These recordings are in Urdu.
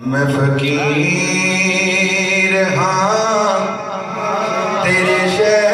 میں فقیر ہاں تیرے شہر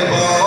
Eva.